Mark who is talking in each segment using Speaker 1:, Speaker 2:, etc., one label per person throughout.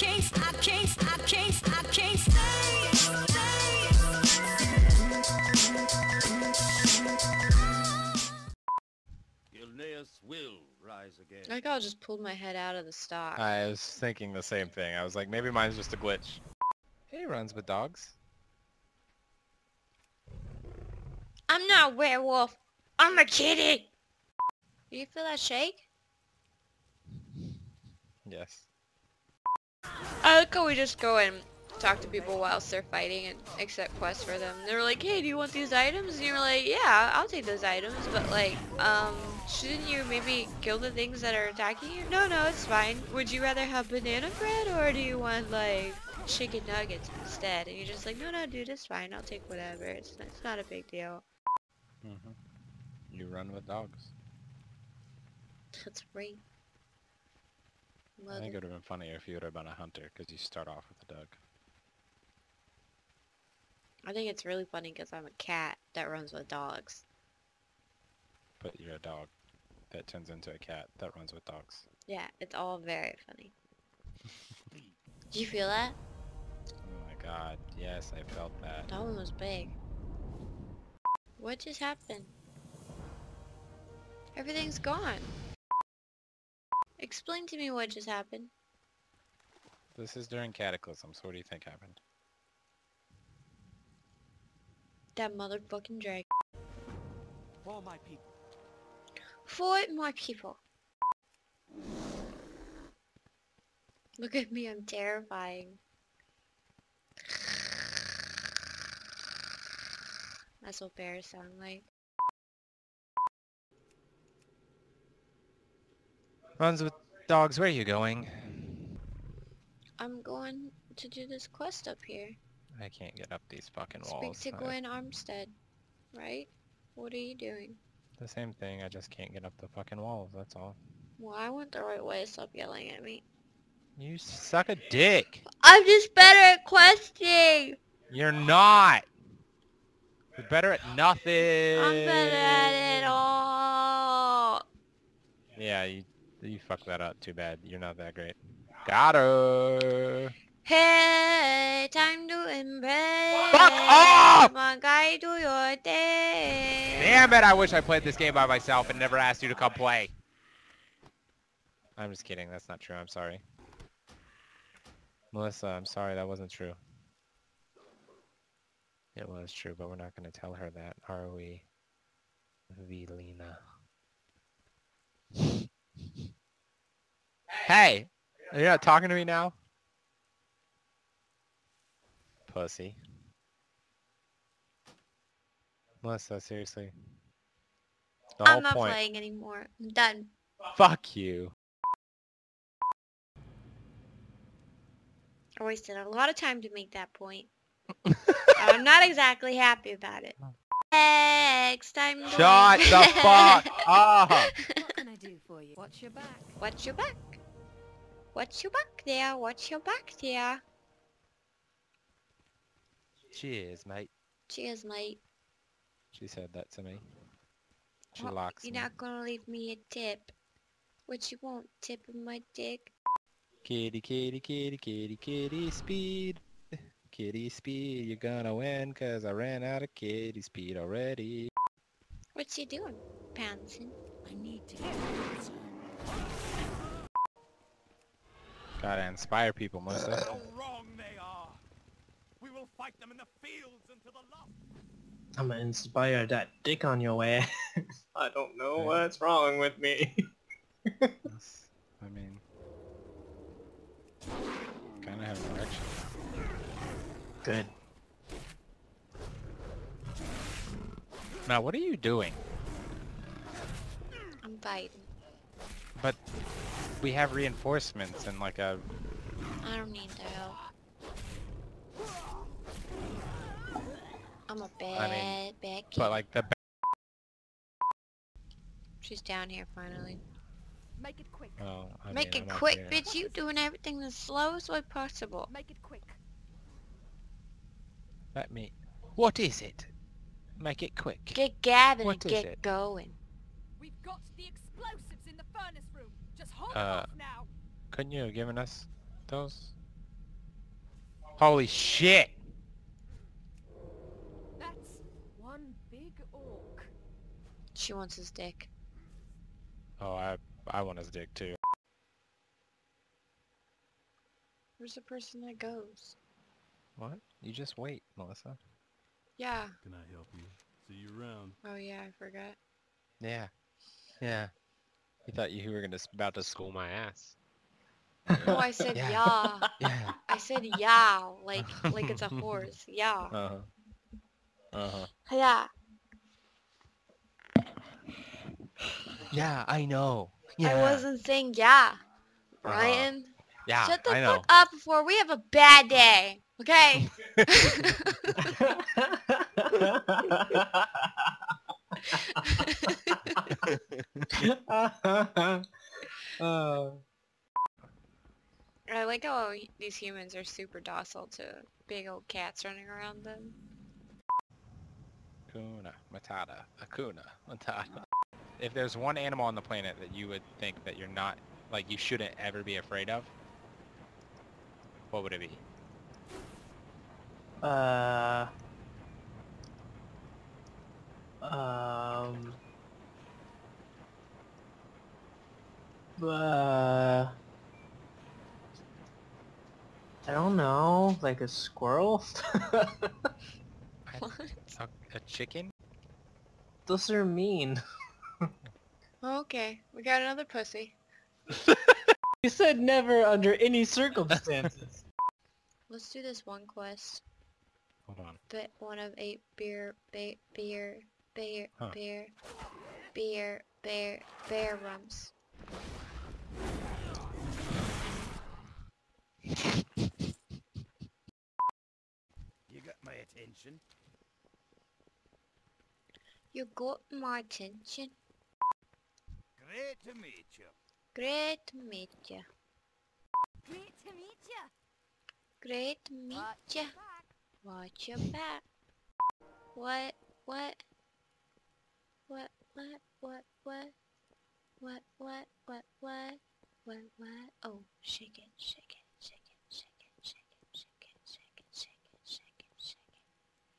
Speaker 1: can't, I can't, I can't, I can't stay,
Speaker 2: Gilneas will rise again.
Speaker 3: I think I'll just pull my head out of the stock.
Speaker 4: I was thinking the same thing. I was like, maybe mine's just a glitch. He runs with dogs.
Speaker 3: I'm not a werewolf. I'm a kitty. Do you feel that shake?
Speaker 4: Yes.
Speaker 3: Like how we just go and talk to people whilst they're fighting and accept quests for them. They're like, hey, do you want these items? And you're like, yeah, I'll take those items, but like, um, shouldn't you maybe kill the things that are attacking you? No, no, it's fine. Would you rather have banana bread or do you want like chicken nuggets instead? And you're just like, no, no, dude, it's fine. I'll take whatever. It's not, it's not a big deal.
Speaker 4: hmm You run with dogs.
Speaker 3: That's right.
Speaker 4: I think it would have been funnier if you would have been a hunter, because you start off with a dog.
Speaker 3: I think it's really funny because I'm a cat that runs with dogs.
Speaker 4: But you're a dog that turns into a cat that runs with dogs.
Speaker 3: Yeah, it's all very funny. Do you feel that?
Speaker 4: Oh my god, yes, I felt that.
Speaker 3: That one was big. What just happened? Everything's gone. Explain to me what just happened.
Speaker 4: This is during Cataclysm, so what do you think happened?
Speaker 3: That motherfucking dragon.
Speaker 2: For my people.
Speaker 3: For my people. Look at me, I'm terrifying. That's what bears sound like.
Speaker 4: Runs with dogs, where are you going?
Speaker 3: I'm going to do this quest up here.
Speaker 4: I can't get up these fucking
Speaker 3: Speak
Speaker 4: walls.
Speaker 3: to
Speaker 4: I-
Speaker 3: Gwen Armstead, right? What are you doing?
Speaker 4: The same thing, I just can't get up the fucking walls, that's all.
Speaker 3: Well, I went the right way, stop yelling at me.
Speaker 4: You suck a dick!
Speaker 3: I'm just better at questing!
Speaker 4: You're not! You're better at nothing!
Speaker 3: I'm better at it all!
Speaker 4: Yeah, you, you fucked that up, too bad. You're not that great. Got her!
Speaker 3: Hey, time to embrace.
Speaker 4: Fuck off!
Speaker 3: Come on, guy, do your thing.
Speaker 4: Damn it, I wish I played this game by myself and never asked you to come play. I'm just kidding, that's not true, I'm sorry. Melissa, I'm sorry, that wasn't true. It was true, but we're not going to tell her that, are we? Velina. Hey! you're you not talking to me now? Pussy. Melissa, seriously. The
Speaker 3: I'm not
Speaker 4: point.
Speaker 3: playing anymore. I'm done.
Speaker 4: Fuck you.
Speaker 3: I wasted a lot of time to make that point. I'm not exactly happy about it. Next time. to
Speaker 4: Shut the fuck up!
Speaker 1: What can I do for you? Watch your back.
Speaker 3: Watch your back. Watch your back there. Watch your back there.
Speaker 4: Cheers, mate.
Speaker 3: Cheers, mate.
Speaker 4: She said that to me. She
Speaker 3: What,
Speaker 4: locks
Speaker 3: You're
Speaker 4: me.
Speaker 3: not gonna leave me a tip. What you want? Tip of my dick?
Speaker 4: Kitty, kitty, kitty, kitty, kitty, speed. Kitty speed, you're gonna win 'cause I ran out of kitty speed already.
Speaker 3: What's he doing, Panson?
Speaker 1: I need to get it.
Speaker 4: Gotta inspire people, Melissa.
Speaker 2: Uh, How wrong they are. We will fight them in the fields until the last.
Speaker 5: I'm gonna inspire that dick on your way. I don't know
Speaker 4: Okay.
Speaker 5: what's wrong with me.
Speaker 4: That's- I mean... Kinda have an erection.
Speaker 5: Good.
Speaker 4: Now, what are you doing?
Speaker 3: I'm fighting.
Speaker 4: But we have reinforcements and like a...
Speaker 3: I don't need the help. I'm a bad,
Speaker 4: I mean,
Speaker 3: bad kid.
Speaker 4: But like the...
Speaker 3: She's down here finally.
Speaker 1: Make it quick.
Speaker 4: Oh, I
Speaker 3: Make
Speaker 4: mean,
Speaker 3: it
Speaker 4: I'm
Speaker 3: quick,
Speaker 4: here.
Speaker 3: bitch. You doing everything the slowest way possible.
Speaker 1: Make it quick.
Speaker 4: Let me... What is it? Make it quick.
Speaker 3: Get gabbing
Speaker 4: What
Speaker 3: and get
Speaker 4: it?
Speaker 3: going.
Speaker 1: We've got the explosives in the furnace room. Just hold
Speaker 4: Uh,
Speaker 1: now.
Speaker 4: Couldn't you have given us those? Holy shit!
Speaker 1: That's one big orc.
Speaker 3: She wants his dick.
Speaker 4: Oh, I I want his dick too.
Speaker 3: Where's the person that goes?
Speaker 4: What? You just wait, Melissa.
Speaker 3: Yeah.
Speaker 2: Can I help you? See you around.
Speaker 3: Oh yeah, I forgot.
Speaker 4: Yeah. Yeah. You thought you were gonna about to school my ass.
Speaker 3: No, I said
Speaker 4: Yeah.
Speaker 3: yeah.
Speaker 4: Yeah.
Speaker 3: I said yeah, like like it's a horse. Yeah.
Speaker 4: Uh huh. Uh huh.
Speaker 3: Yeah.
Speaker 4: Yeah, I know. Yeah.
Speaker 3: I wasn't saying yeah.
Speaker 4: Uh-huh.
Speaker 3: Ryan,
Speaker 4: Yeah,
Speaker 3: shut the
Speaker 4: I know.
Speaker 3: fuck up before we have a bad day. Okay?
Speaker 5: oh.
Speaker 3: I like how these humans are super docile to big old cats running around them.
Speaker 4: Akuna Matata. Akuna Matata. If there's one animal on the planet that you would think that you're not, like you shouldn't ever be afraid of, what would it be?
Speaker 5: Uh. Um. Uh. I don't know, like a squirrel?
Speaker 3: What?
Speaker 4: A, a chicken?
Speaker 5: Those are mean.
Speaker 3: Okay, we got another pussy.
Speaker 5: You said never under any circumstances.
Speaker 3: Let's do this one quest.
Speaker 4: Hold on.
Speaker 3: Bit one of eight beer, ba- beer, beer,
Speaker 4: Huh.
Speaker 3: beer, beer, bear, bear rums.
Speaker 2: You got my attention.
Speaker 3: You got my attention.
Speaker 2: Great to meet you.
Speaker 3: Great to meet you.
Speaker 1: Great to meet you.
Speaker 3: Great to meet
Speaker 1: Watch
Speaker 3: ya.
Speaker 1: your back.
Speaker 3: Watch your back. What? What? What? What? What? What? What? What? What? What? What? What? Oh, shake it, shake it, shake it, shake it, shake it, shake it, shake it, shake it, shake it, shake it, shake it,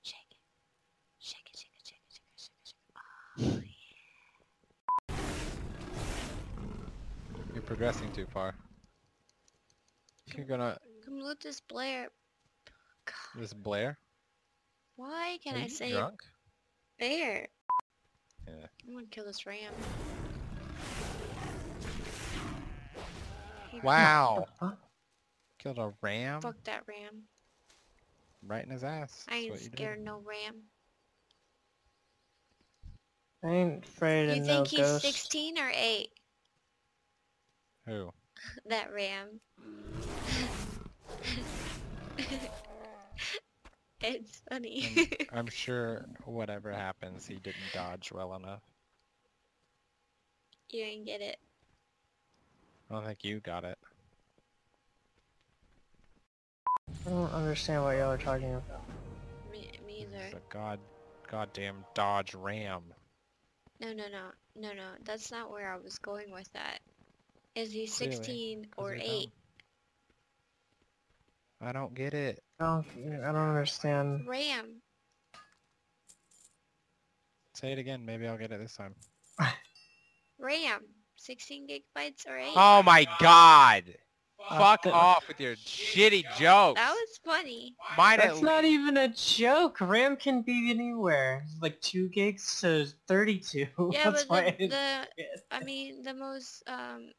Speaker 3: shake it, shake it, shake it, shake it, shake it, shake it. Oh yeah.
Speaker 4: You're progressing too far. You're gonna...
Speaker 3: Come loot this Blair. God,
Speaker 4: This Blair?
Speaker 3: why can I say
Speaker 4: drunk?
Speaker 3: bear?
Speaker 4: Yeah.
Speaker 3: I'm gonna kill this ram.
Speaker 4: Wow!
Speaker 5: Huh?
Speaker 4: Killed a ram
Speaker 3: Fuck that ram.
Speaker 4: right in his ass.
Speaker 3: I ain't
Speaker 4: what you
Speaker 3: scared no ram.
Speaker 5: I ain't afraid of You
Speaker 3: think
Speaker 5: no
Speaker 3: he's
Speaker 5: ghosts.
Speaker 3: 16 or 8?
Speaker 4: Who?
Speaker 3: That ram. it's funny.
Speaker 4: I'm sure whatever happens, he didn't dodge well enough.
Speaker 3: You didn't get it.
Speaker 5: Oh,
Speaker 4: I don't think you got it.
Speaker 5: I don't understand what y'all are talking about.
Speaker 3: Me, me either.
Speaker 4: It's a god, goddamn Dodge Ram.
Speaker 3: No, no, no. No, no. That's not where I was going with that. Is he
Speaker 4: Really?
Speaker 3: 16 or 8?
Speaker 4: I don't get it.
Speaker 5: I don't, I don't understand.
Speaker 3: Ram.
Speaker 4: Say it again. Maybe I'll get it this time.
Speaker 3: Ram. 16 gigabytes or 8?
Speaker 4: Oh my god!
Speaker 5: Uh,
Speaker 4: Fuck off with your shitty jokes.
Speaker 3: That was funny.
Speaker 4: Mine
Speaker 5: That's not even a joke. RAM can be anywhere. Like 2 gigs to 32.
Speaker 3: Yeah,
Speaker 5: That's
Speaker 3: but
Speaker 5: why
Speaker 3: the,
Speaker 5: I
Speaker 3: the I mean, the most um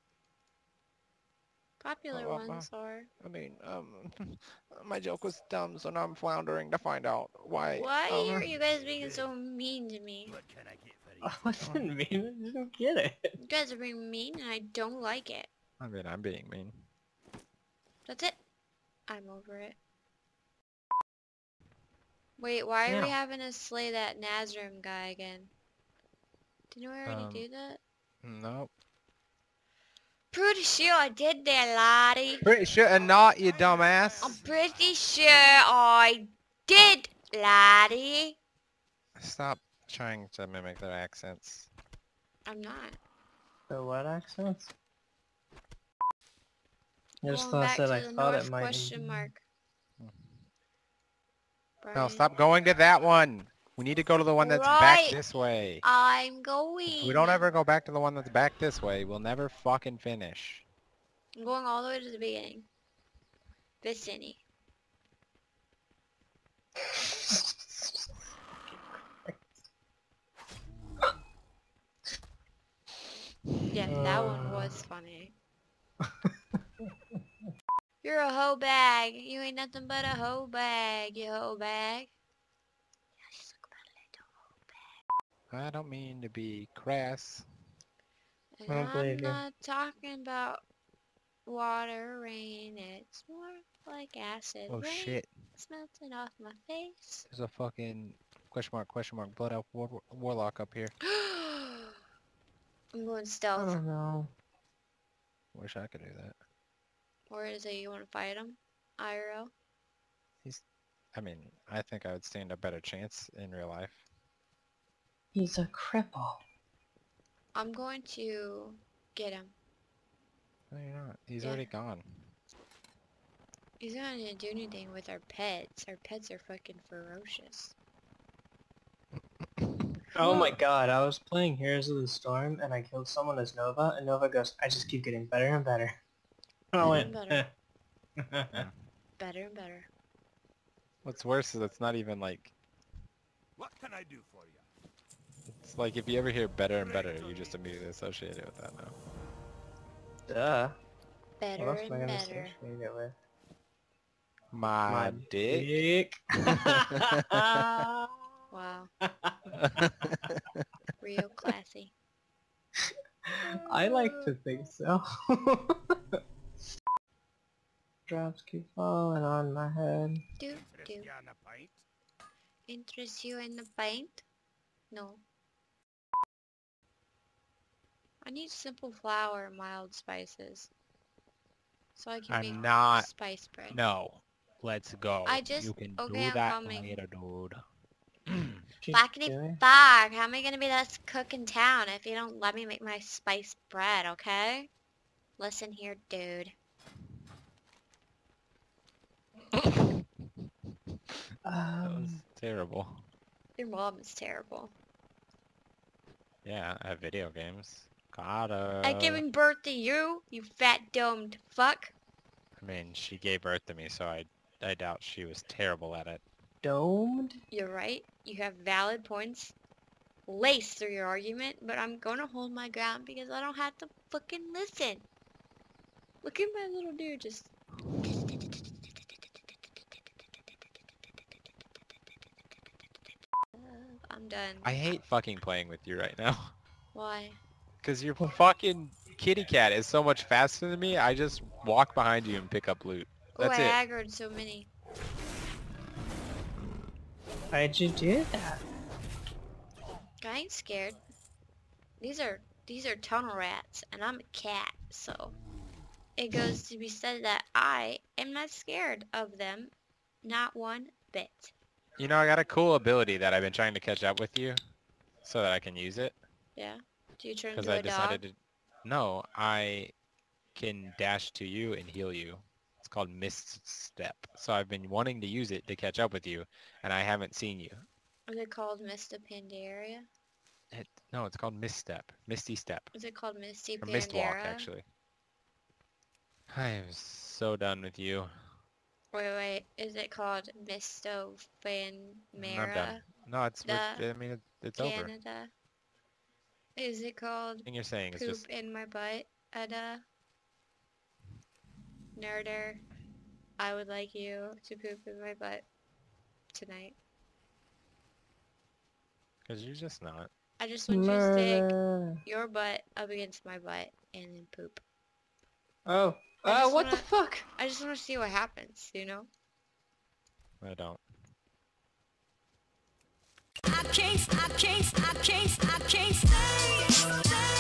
Speaker 3: popular
Speaker 4: Oh, uh,
Speaker 3: ones are.
Speaker 4: I mean, um, my joke was dumb, so now I'm floundering to find out why.
Speaker 3: Why
Speaker 4: um,
Speaker 3: are you guys being so mean to me?
Speaker 2: What can I get for you?
Speaker 5: I wasn't mean. I didn't get it.
Speaker 3: You guys are being mean, and I don't like it.
Speaker 4: I mean, I'm being mean.
Speaker 3: That's it. I'm over it. Wait, why are we having to slay that Nazrim guy again? Didn't we already
Speaker 4: Um,
Speaker 3: do that?
Speaker 4: Nope.
Speaker 3: Pretty sure I did that, laddie.
Speaker 4: Pretty sure or not, you dumbass.
Speaker 3: I'm pretty sure I did, laddie.
Speaker 4: Stop trying to mimic their accents.
Speaker 3: I'm not.
Speaker 5: The what accents? I just
Speaker 3: Going
Speaker 5: thought
Speaker 3: back
Speaker 5: that
Speaker 3: to
Speaker 5: I
Speaker 3: the
Speaker 5: thought
Speaker 3: north
Speaker 5: it might
Speaker 3: question
Speaker 5: be.
Speaker 3: mark.
Speaker 4: No, stop going to that one. We need to go to the one that's back this way.
Speaker 3: I'm going.
Speaker 4: If we don't ever go back to the one that's back this way, we'll never fucking finish.
Speaker 3: I'm going all the way to the beginning. Vicinity. Yeah, that one uh. was funny. You're a hoe bag. You ain't nothing but a hoe bag, you hoe bag. Yeah, just look about it,
Speaker 4: I don't mean to be crass.
Speaker 3: And
Speaker 5: I don't
Speaker 3: I'm
Speaker 5: believe you.
Speaker 3: not talking about water rain. It's more like acid
Speaker 4: Oh
Speaker 3: rain.
Speaker 4: shit.
Speaker 3: It's melting off my face.
Speaker 4: There's a fucking question mark, question mark, blood elf war warlock up here.
Speaker 3: I'm going stealth.
Speaker 5: I
Speaker 3: stealth.
Speaker 5: don't know.
Speaker 4: Wish I could do that.
Speaker 3: Or is it you want to fight him? IRL? He's...
Speaker 4: I mean, I think I would stand a better chance in real life.
Speaker 5: He's a cripple.
Speaker 3: I'm going to get him.
Speaker 4: No, you're not. He's
Speaker 3: Yeah.
Speaker 4: already gone.
Speaker 3: He's not gonna do anything with our pets. Our pets are fucking ferocious.
Speaker 5: Oh my god, I was playing Heroes of the Storm and I killed someone as Nova and Nova goes, I just keep getting better and better. And I
Speaker 3: Better
Speaker 5: went,
Speaker 3: and better.
Speaker 5: "Eh."
Speaker 3: Better and better.
Speaker 4: What's worse is it's not even like,
Speaker 2: What can I do for you?
Speaker 4: it's like if you ever hear better and better, you just immediately associate it with that now.
Speaker 5: Duh.
Speaker 3: Better
Speaker 5: What else am I
Speaker 3: and
Speaker 5: gonna
Speaker 3: better.
Speaker 5: associate it with?
Speaker 4: My,
Speaker 5: My
Speaker 4: dick.
Speaker 5: dick.
Speaker 3: Wow. Real classy.
Speaker 5: I like to think so. Drops keep falling on my head.
Speaker 3: Do do.
Speaker 2: you on a pint?
Speaker 3: Interest you in the paint? No. I need simple flour, mild spices. So I can
Speaker 4: I'm
Speaker 3: make
Speaker 4: not-
Speaker 3: spice bread.
Speaker 4: No. Let's go.
Speaker 3: I just-
Speaker 4: You can
Speaker 3: okay,
Speaker 4: do
Speaker 3: I'm
Speaker 4: that
Speaker 3: coming.
Speaker 4: later, dude.
Speaker 5: She's
Speaker 3: Blackity
Speaker 5: doing-
Speaker 3: fuck, how am I gonna be the cook in town if you don't let me make my spice bread, okay? Listen here, dude.
Speaker 4: That was
Speaker 5: Um,
Speaker 4: terrible.
Speaker 3: Your mom is terrible.
Speaker 4: Yeah, I have video games. Gotta.
Speaker 3: At giving birth to you, you fat domed fuck.
Speaker 4: I mean, she gave birth to me, so I, I doubt she was terrible at it.
Speaker 5: Domed?
Speaker 3: You're right. You have valid points laced through your argument, but I'm gonna hold my ground because I don't have to fucking listen. Look at my little dude just. I'm done.
Speaker 4: I hate fucking playing with you right now.
Speaker 3: Why?
Speaker 4: Cause your fucking kitty cat is so much faster than me. I just walk behind you and pick up loot.
Speaker 3: Oh,
Speaker 4: That's
Speaker 3: I
Speaker 4: it.
Speaker 3: aggroed so many.
Speaker 5: Why'd you do that?
Speaker 3: I ain't scared. These are these are tunnel rats, and I'm a cat, so it goes to be said that I am not scared of them, not one bit.
Speaker 4: You know, I got a cool ability that I've been trying to catch up with you, so that I can use it.
Speaker 3: Yeah. Do you turn
Speaker 4: Because
Speaker 3: into
Speaker 4: I
Speaker 3: a
Speaker 4: decided
Speaker 3: dog?
Speaker 4: to. No, I can dash to you and heal you. It's called Mist Step. So I've been wanting to use it to catch up with you, and I haven't seen you.
Speaker 3: Is it called Mista Pandaria?
Speaker 4: It, no, it's called Misstep. Misty Step.
Speaker 3: Is it called Misty
Speaker 4: Or
Speaker 3: Pandera?
Speaker 4: Mistwalk, actually. I am so done with you.
Speaker 3: Wait, wait. Is it called Misto
Speaker 4: I'm done. No, it's. I mean, it, it's over.
Speaker 3: Canada? Is it called
Speaker 4: And you're saying
Speaker 3: poop
Speaker 4: just.
Speaker 3: in my butt? Ada? Nerder? I would like you to poop in my butt tonight.
Speaker 4: Because you're just not.
Speaker 3: I just want you to stick your butt up against my butt and then poop.
Speaker 5: Oh.
Speaker 3: I
Speaker 5: Uh, what the
Speaker 3: wanna-
Speaker 5: fuck?
Speaker 3: I just want to see what happens, you know?
Speaker 4: I don't.
Speaker 1: I can't, I can't, I can't, I can't